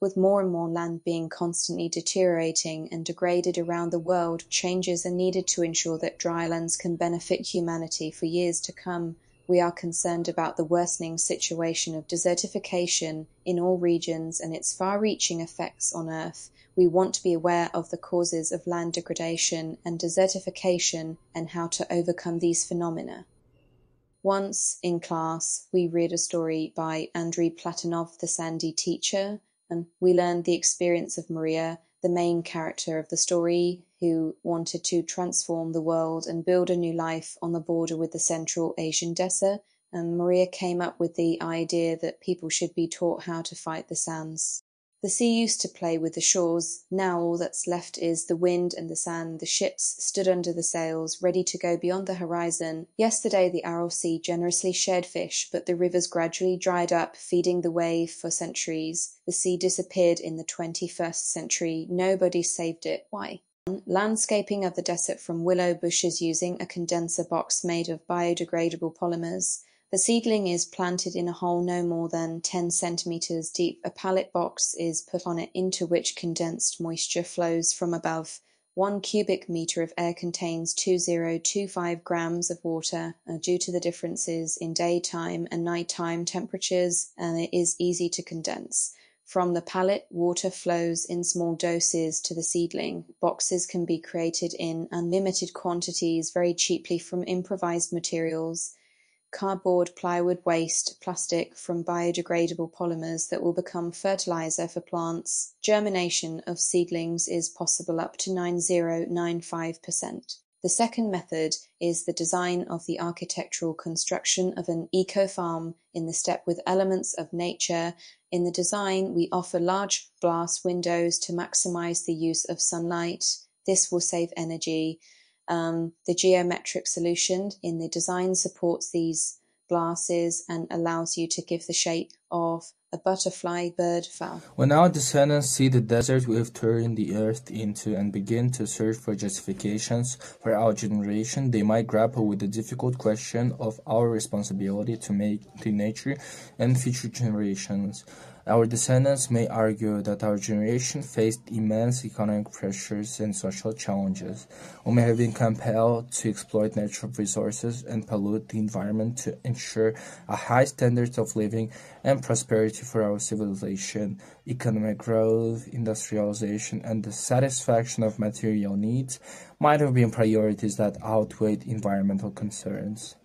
With more and more land being constantly deteriorating and degraded around the world, changes are needed to ensure that drylands can benefit humanity for years to come. We are concerned about the worsening situation of desertification in all regions and its far-reaching effects on Earth. We want to be aware of the causes of land degradation and desertification and how to overcome these phenomena. Once, in class, we read a story by Andrei Platonov, the Sandy teacher, and we learned the experience of Maria, the main character of the story, who wanted to transform the world and build a new life on the border with the Central Asian Desert, and Maria came up with the idea that people should be taught how to fight the sands. The sea used to play with the shores, now all that's left is the wind and the sand, the ships stood under the sails, ready to go beyond the horizon. Yesterday the Aral Sea generously shared fish, but the rivers gradually dried up, feeding the wave for centuries. The sea disappeared in the twenty-first century. Nobody saved it. Why? Landscaping of the desert from willow bushes using a condenser box made of biodegradable polymers. The seedling is planted in a hole no more than 10 centimeters deep. A pallet box is put on it into which condensed moisture flows from above. One cubic meter of air contains 2025 grams of water. Uh, due to the differences in daytime and nighttime temperatures, and it is easy to condense. From the pallet, water flows in small doses to the seedling. Boxes can be created in unlimited quantities very cheaply from improvised materials cardboard, plywood waste, plastic from biodegradable polymers that will become fertilizer for plants. Germination of seedlings is possible up to 9095%. The second method is the design of the architectural construction of an eco-farm in the steppe with elements of nature. In the design, we offer large glass windows to maximize the use of sunlight. This will save energy um, the geometric solution in the design supports these glasses and allows you to give the shape of a butterfly bird fowl. When our descendants see the desert we've turned the earth into and begin to search for justifications for our generation, they might grapple with the difficult question of our responsibility to make to nature and future generations. Our descendants may argue that our generation faced immense economic pressures and social challenges. We may have been compelled to exploit natural resources and pollute the environment to ensure a high standard of living and prosperity for our civilization. Economic growth, industrialization, and the satisfaction of material needs might have been priorities that outweighed environmental concerns.